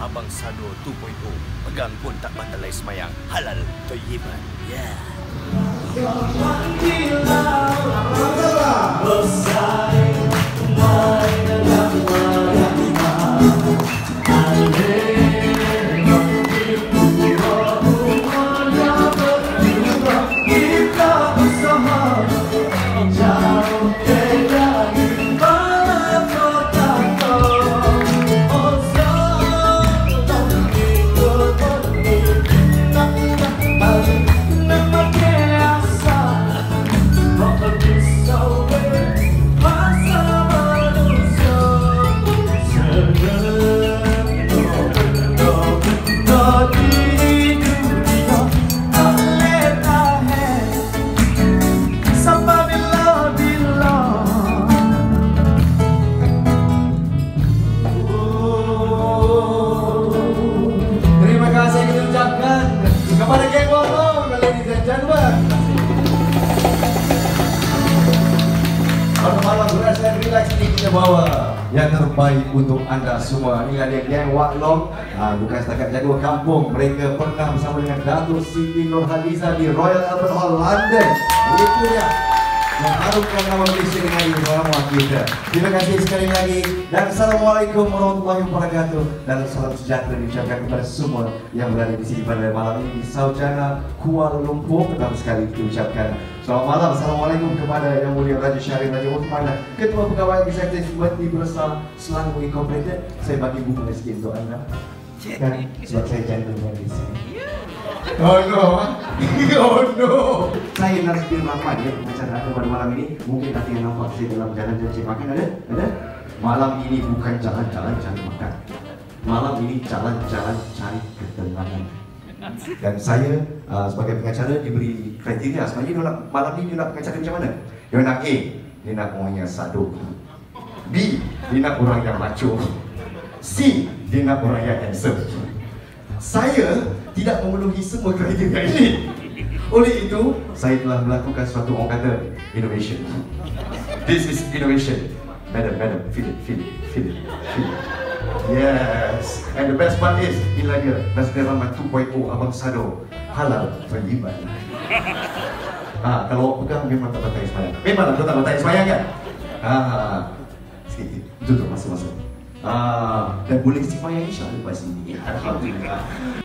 Abang Sado 2.0 Pegang pun tak batalai semayang. Halal Toyiban. Ya yeah. Bawa yang terbaik untuk anda semua. Ini ada geng Wak Long. Ha, bukan setakat jago kampung. Mereka pernah bersama dengan Datuk Siti Nurhaliza di Royal Albert Hall, London. Itu dia. Mengharumkan nama Malaysia dengan bersama kita. Terima kasih sekali lagi. Dan Assalamualaikum warahmatullahi wabarakatuh. Dan salam sejahtera diucapkan kepada semua yang berada di sini pada malam ini di Saujana, Kuala Lumpur. Pertama sekali kita ucapkan Selamat malam, Assalamualaikum kepada Yang Mulia Raja Syarif Raja Uthman Ketua Pegawai Eksekutif Menteri Besar Selangor Incorporated Saya bagi bunga sikit untuk anda Kan, sebab saya gentleman di sini. Oh no, oh no. Saya Nazbil Rahman ya, pengacara ada pada malam ini. Mungkin nanti yang nampak saya dalam jalan-jalan cik makan ada? Ada? Malam ini bukan jalan-jalan cari makan. Malam ini jalan-jalan cari ketenangan. Dan saya uh, sebagai pengacara diberi kriteria. Sebenarnya dia nak malam ni dia nak pengacara macam mana? Dia nak A dia nak orang yang sadu. B dia nak orang yang macho C dia orang yang handsome saya tidak memenuhi semua kriteria ini oleh itu saya telah melakukan suatu orang kata innovation this is innovation madam madam feel it feel it feel it feel it Yes. And the best part is, inilah dia, Nasdaq Rahman 2.0 Abang Sado. Halal penyibat. Ha, kalau pegang memang tak batai semayang. Memang tak batai semayang kan? Ha, sikit-sikit. Betul-betul, masuk-masuk. Ah, dan boleh semayang insyaAllah lepas ini. Alhamdulillah.